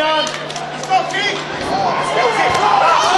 Estou aqui! Estou aqui.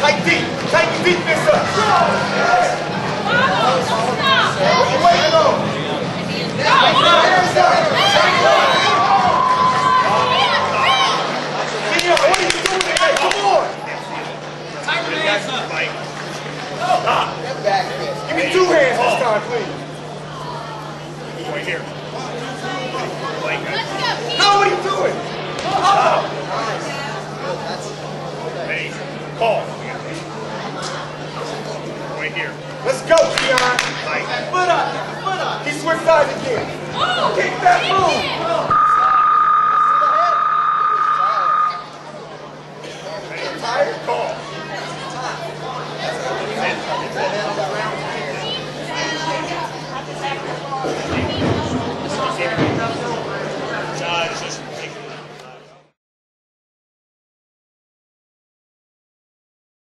Tight deep, tight deep, mister. Wait Give me two hands this time, please. Right here. Let's go. No, what are you doing? here. Let's go, Keyon. Like, foot up, foot up. He switched sides again. Oh, Kick that move. Tired? Call. Tired.